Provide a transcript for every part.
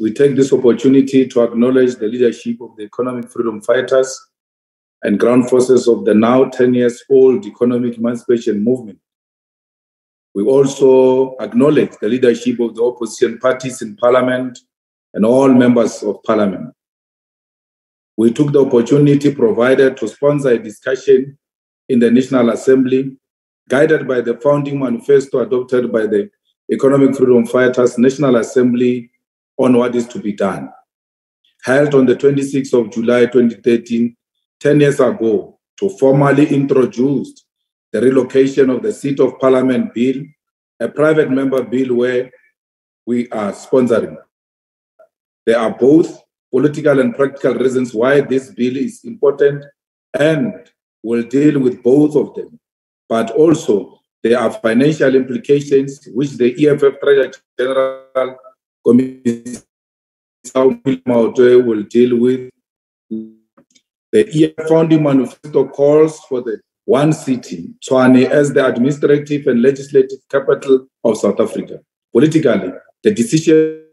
we take this opportunity to acknowledge the leadership of the economic freedom fighters and ground forces of the now 10 years old economic emancipation movement. We also acknowledge the leadership of the opposition parties in parliament and all members of parliament. We took the opportunity provided to sponsor a discussion in the National Assembly, guided by the founding manifesto adopted by the Economic Freedom Fighters National Assembly on what is to be done. Held on the 26th of July 2013, 10 years ago, to formally introduce the relocation of the seat of parliament bill, a private member bill where we are sponsoring. There are both political and practical reasons why this bill is important and will deal with both of them. But also, there are financial implications which the EFF Treasurer General Committee will deal with. The EFF founding manifesto calls for the one city, Tshwane, as the administrative and legislative capital of South Africa. Politically, the decision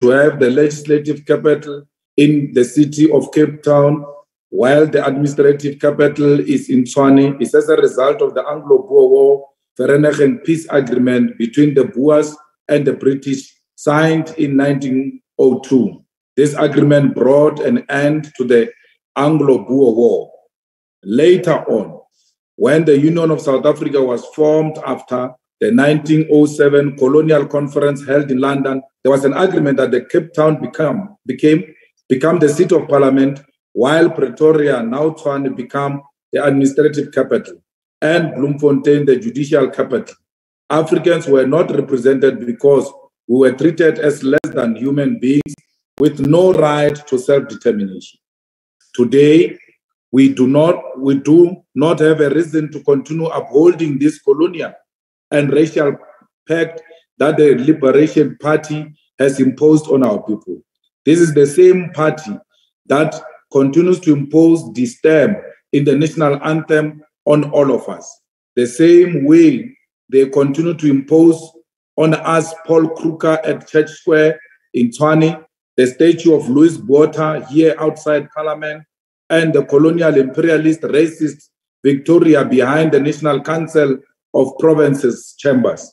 to have the legislative capital in the city of Cape Town, while the administrative capital is in Tshwane, is as a result of the Anglo-Boer War Vereeniging Peace Agreement between the Boers and the British, signed in 1902. This agreement brought an end to the Anglo-Boer War. Later on, when the Union of South Africa was formed after the 1907 colonial conference held in London, there was an agreement that the Cape Town become, became become the seat of parliament, while Pretoria, now Tshwane, become the administrative capital, and Bloemfontein, the judicial capital. Africans were not represented because we were treated as less than human beings with no right to self-determination. Today, we do not we do not have a reason to continue upholding this colonial and racial pact that the Liberation Party has imposed on our people. This is the same party that continues to impose the stamp in the national anthem on all of us. The same way they continue to impose on us Paul Kruger at Church Square in Tshwane, the statue of Louis Botha here outside Parliament, and the colonial imperialist racist Victoria behind the National Council of Provinces chambers.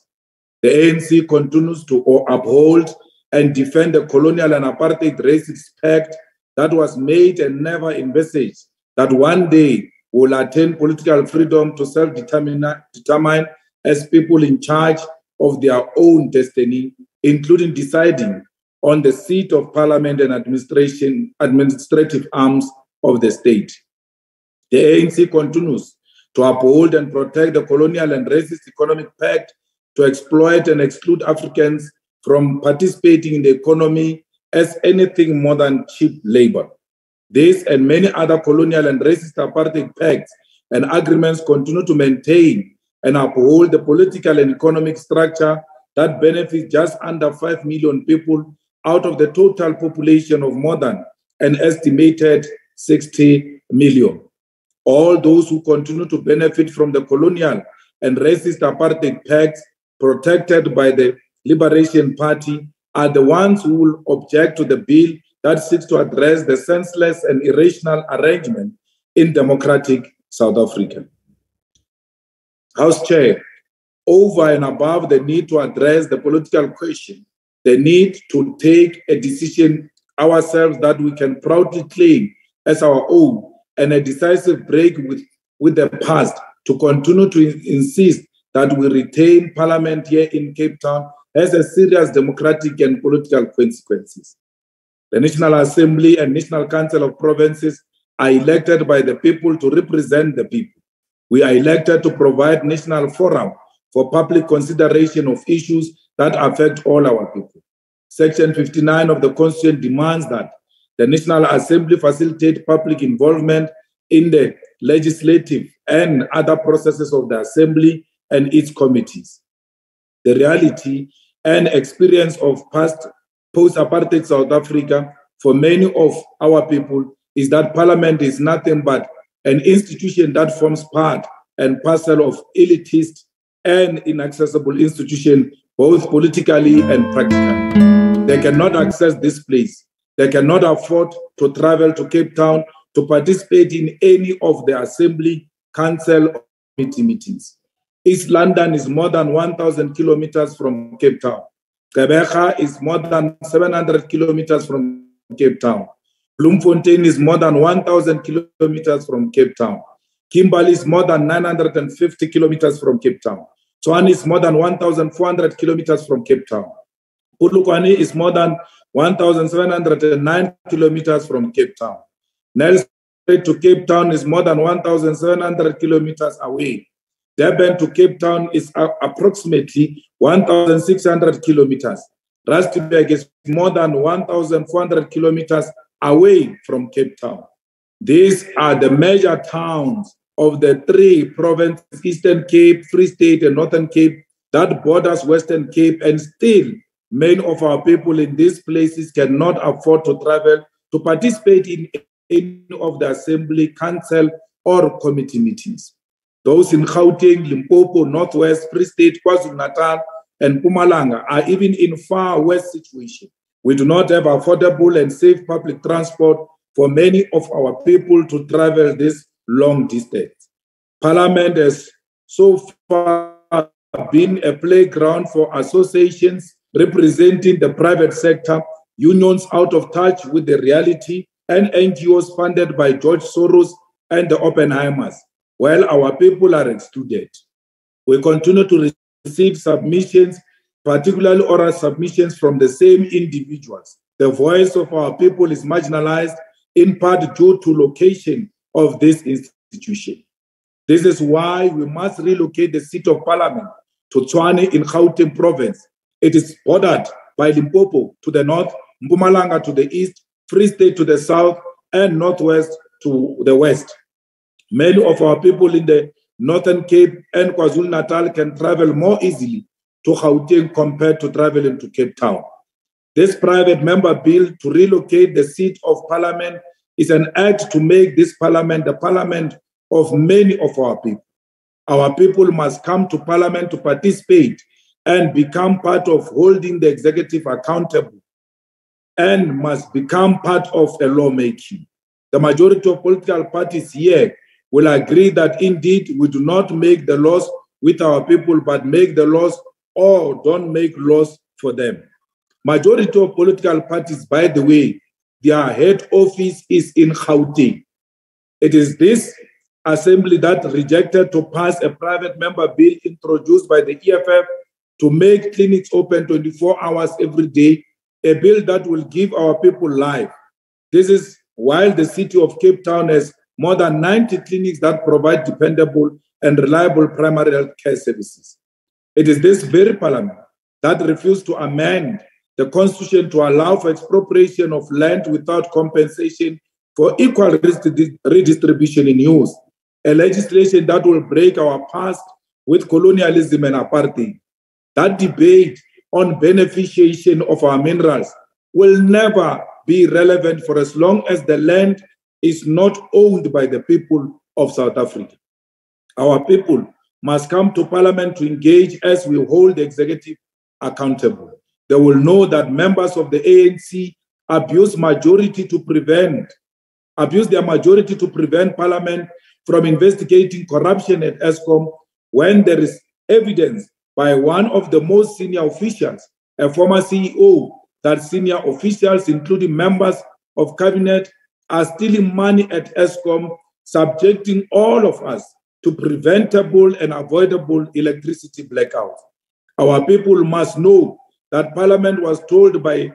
The ANC continues to uphold and defend the colonial and apartheid racist pact that was made and never envisaged that one day will attain political freedom to self-determine determine as people in charge of their own destiny, including deciding on the seat of parliament and administration, administrative arms of the state. The ANC continues to uphold and protect the colonial and racist economic pact to exploit and exclude Africans from participating in the economy as anything more than cheap labor. This and many other colonial and racist apartheid pacts and agreements continue to maintain and uphold the political and economic structure that benefits just under 5 million people out of the total population of more than an estimated 60 million. All those who continue to benefit from the colonial and racist apartheid pacts protected by the Liberation Party are the ones who will object to the bill that seeks to address the senseless and irrational arrangement in democratic South Africa. House Chair, over and above the need to address the political question, the need to take a decision ourselves that we can proudly claim as our own and a decisive break with, with the past to continue to insist that we retain parliament here in Cape Town has a serious democratic and political consequences. The National Assembly and National Council of Provinces are elected by the people to represent the people. We are elected to provide national forum for public consideration of issues that affect all our people. Section 59 of the Constitution demands that the National Assembly facilitate public involvement in the legislative and other processes of the Assembly and its committees. The reality and experience of past post apartheid South Africa for many of our people is that Parliament is nothing but an institution that forms part and parcel of elitist and inaccessible institution, both politically and practically. They cannot access this place. They cannot afford to travel to Cape Town to participate in any of the assembly, council, or committee meetings. East London is more than 1,000 kilometers from Cape Town. Gqeberha is more than 700 kilometers from Cape Town. Bloemfontein is more than 1,000 kilometers from Cape Town. Kimberley is more than 950 kilometers from Cape Town. Tshwane is more than 1,400 kilometers from Cape Town. Polokwane is more than 1,709 kilometers from Cape Town. Nelson to Cape Town is more than 1,700 kilometers away. Durban to Cape Town is approximately 1,600 kilometers. Rustenburg is more than 1,400 kilometers away from Cape Town. These are the major towns of the three provinces, Eastern Cape, Free State, and Northern Cape, that borders Western Cape, and still many of our people in these places cannot afford to travel to participate in any of the assembly, council, or committee meetings. Those in Gauteng, Limpopo, Northwest, Free State, KwaZulu-Natal, and Mpumalanga are even in far worse situation. We do not have affordable and safe public transport for many of our people to travel this long distance. Parliament has so far been a playground for associations representing the private sector, unions out of touch with the reality, and NGOs funded by George Soros and the Oppenheimers, while our people are excluded. We continue to receive submissions, particularly oral submissions from the same individuals. The voice of our people is marginalized in part due to location of this institution. This is why we must relocate the seat of parliament to Tshwane in Gauteng province. It is bordered by Limpopo to the north, Mpumalanga to the east, Free State to the south, and Northwest to the west. Many of our people in the Northern Cape and KwaZulu Natal can travel more easily to Gauteng compared to traveling to Cape Town. This private member bill to relocate the seat of parliament is an act to make this parliament the parliament of many of our people. Our people must come to parliament to participate and become part of holding the executive accountable and must become part of a lawmaking. The majority of political parties here will agree that indeed we do not make the laws with our people, but make the laws or don't make laws for them. Majority of political parties, by the way, their head office is in Gauteng. It is this assembly that rejected to pass a private member bill introduced by the EFF to make clinics open 24 hours every day, a bill that will give our people life. This is while the city of Cape Town has more than 90 clinics that provide dependable and reliable primary health care services. It is this very parliament that refused to amend the constitution to allow for expropriation of land without compensation for equal redistribution in use, a legislation that will break our past with colonialism and apartheid. That debate on beneficiation of our minerals will never be relevant for as long as the land is not owned by the people of South Africa. Our people must come to parliament to engage as we hold the executive accountable. They will know that members of the ANC abuse majority to prevent, abuse their majority to prevent Parliament from investigating corruption at Eskom when there is evidence by one of the most senior officials, a former CEO, that senior officials, including members of cabinet, are stealing money at Eskom, subjecting all of us to preventable and avoidable electricity blackouts. Our people must know that Parliament was told by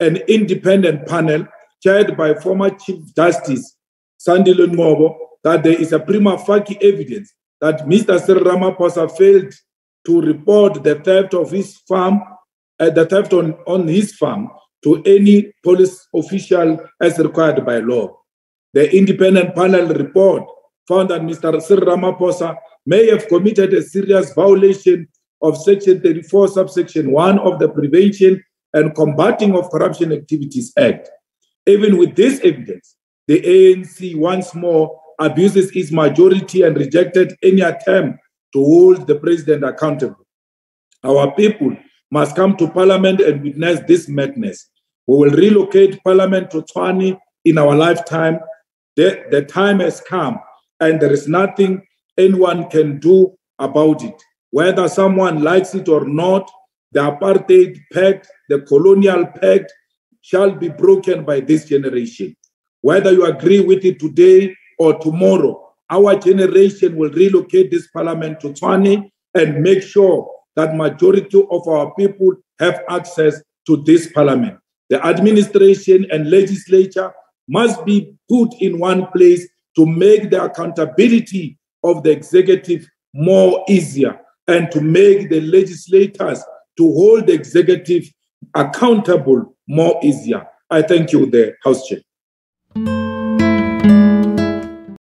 an independent panel chaired by former Chief Justice Sandile Ngcobo that there is a prima facie evidence that Mr. Cyril Ramaphosa failed to report the theft of his farm, uh, the theft on, on his farm to any police official as required by law. The independent panel report found that Mr. Cyril Ramaphosa may have committed a serious violation of Section 34, subsection 1 of the Prevention and Combating of Corruption Activities Act. Even with this evidence, the ANC once more abuses its majority and rejected any attempt to hold the president accountable. Our people must come to Parliament and witness this madness. We will relocate Parliament to Tshwane in our lifetime. The, the time has come, and there is nothing anyone can do about it. Whether someone likes it or not, the apartheid pact, the colonial pact, shall be broken by this generation. Whether you agree with it today or tomorrow, our generation will relocate this parliament to Tshwane and make sure that majority of our people have access to this parliament. The administration and legislature must be put in one place to make the accountability of the executive more easier and to make the legislators to hold the executive accountable more easier. I thank you, the House Chair.